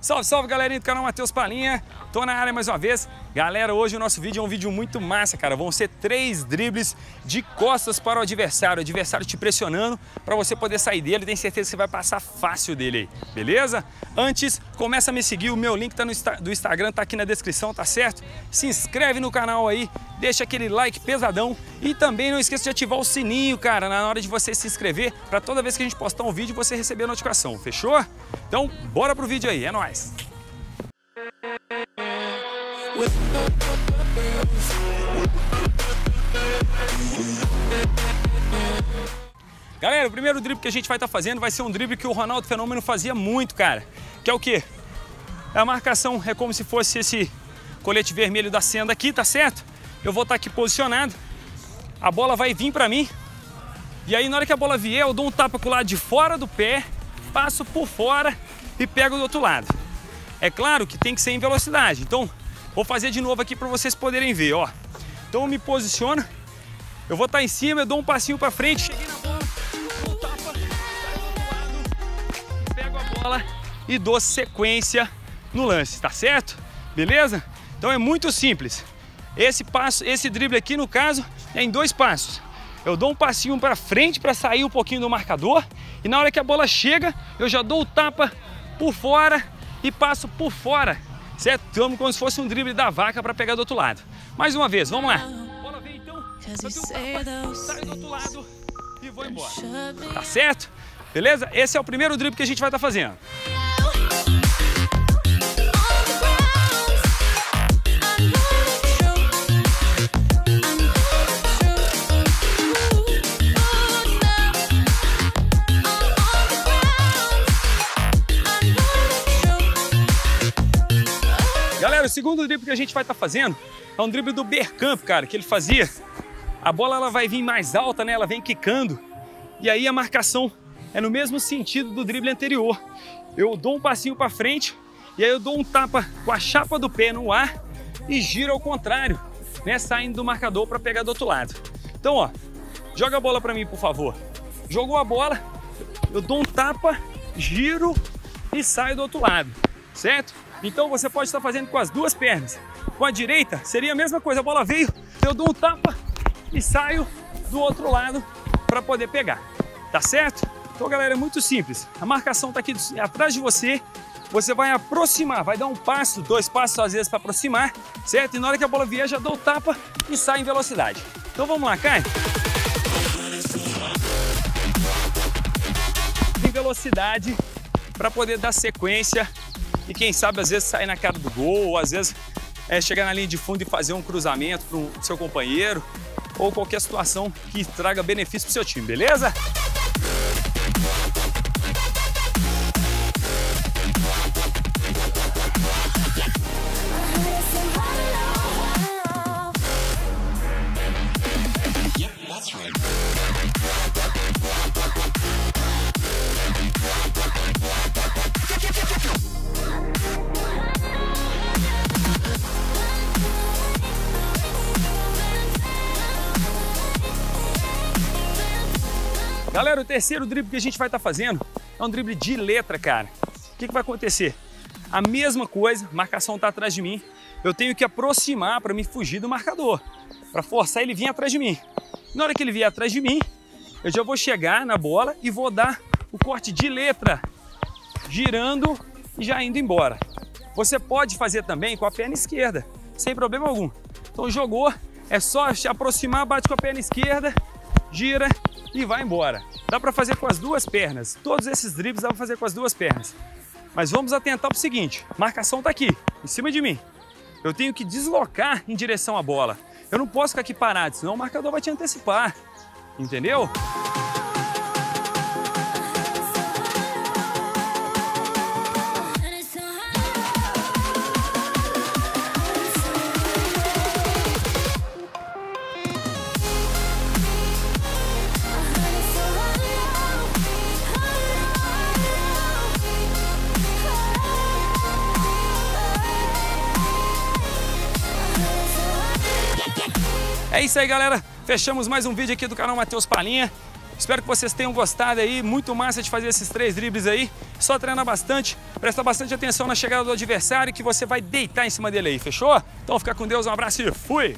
Salve, salve galerinha do canal Matheus Palinha, tô na área mais uma vez. Galera, hoje o nosso vídeo é um vídeo muito massa, cara. Vão ser três dribles de costas para o adversário, o adversário te pressionando para você poder sair dele. Tenho certeza que você vai passar fácil dele aí, beleza? Antes, começa a me seguir, o meu link tá no do Instagram, tá aqui na descrição, tá certo? Se inscreve no canal aí, deixa aquele like pesadão e também não esqueça de ativar o sininho, cara, na hora de você se inscrever, para toda vez que a gente postar um vídeo você receber a notificação, fechou? Então, bora pro vídeo aí, é nóis! Galera, o primeiro drible que a gente vai estar tá fazendo vai ser um drible que o Ronaldo Fenômeno fazia muito, cara. Que é o quê? A marcação é como se fosse esse colete vermelho da senda aqui, tá certo? Eu vou estar tá aqui posicionado, a bola vai vir para mim, e aí na hora que a bola vier, eu dou um tapa com o lado de fora do pé, passo por fora e pego do outro lado. É claro que tem que ser em velocidade, então vou fazer de novo aqui para vocês poderem ver, ó. Então eu me posiciono, eu vou estar tá em cima, eu dou um passinho para frente, cheguei na bola, um tapa, lado, pego a bola e dou sequência no lance, tá certo? Beleza? Então é muito simples. Esse passo, esse drible aqui no caso é em dois passos. Eu dou um passinho para frente para sair um pouquinho do marcador e na hora que a bola chega, eu já dou o tapa por fora e passo por fora, certo? Como, como se fosse um drible da vaca para pegar do outro lado. Mais uma vez, vamos lá. A bola vem então, eu dou um tapa, saio do outro lado e vou embora. Tá certo? Beleza? Esse é o primeiro drible que a gente vai estar tá fazendo. O segundo drible que a gente vai estar tá fazendo é um drible do Bergkamp, cara, que ele fazia. A bola ela vai vir mais alta, né? Ela vem quicando. E aí a marcação é no mesmo sentido do drible anterior. Eu dou um passinho para frente e aí eu dou um tapa com a chapa do pé no ar e giro ao contrário, né? Saindo do marcador para pegar do outro lado. Então, ó, joga a bola para mim, por favor. Jogou a bola, eu dou um tapa, giro e saio do outro lado, certo? Então você pode estar fazendo com as duas pernas. Com a direita seria a mesma coisa, a bola veio, eu dou um tapa e saio do outro lado para poder pegar. Tá certo? Então, galera, é muito simples. A marcação está aqui atrás de você. Você vai aproximar, vai dar um passo, dois passos às vezes para aproximar, certo? E na hora que a bola vier, já dou o tapa e sai em velocidade. Então vamos lá, cai. Em velocidade para poder dar sequência e quem sabe às vezes sair na cara do gol, ou às vezes é, chegar na linha de fundo e fazer um cruzamento para o seu companheiro, ou qualquer situação que traga benefício para o seu time, beleza? Galera, o terceiro drible que a gente vai estar tá fazendo é um drible de letra, cara. O que, que vai acontecer? A mesma coisa, marcação está atrás de mim, eu tenho que aproximar para me fugir do marcador, para forçar ele vir atrás de mim. Na hora que ele vier atrás de mim, eu já vou chegar na bola e vou dar o corte de letra, girando e já indo embora. Você pode fazer também com a perna esquerda, sem problema algum. Então jogou, é só se aproximar, bate com a perna esquerda, gira e vai embora. Dá para fazer com as duas pernas. Todos esses dribles dá para fazer com as duas pernas. Mas vamos atentar para o seguinte: marcação está aqui, em cima de mim. Eu tenho que deslocar em direção à bola. Eu não posso ficar aqui parado, senão o marcador vai te antecipar. Entendeu? É isso aí, galera. Fechamos mais um vídeo aqui do canal Matheus Palinha. Espero que vocês tenham gostado aí. Muito massa de fazer esses três dribles aí. Só treinar bastante. Presta bastante atenção na chegada do adversário que você vai deitar em cima dele aí, fechou? Então fica com Deus, um abraço e fui!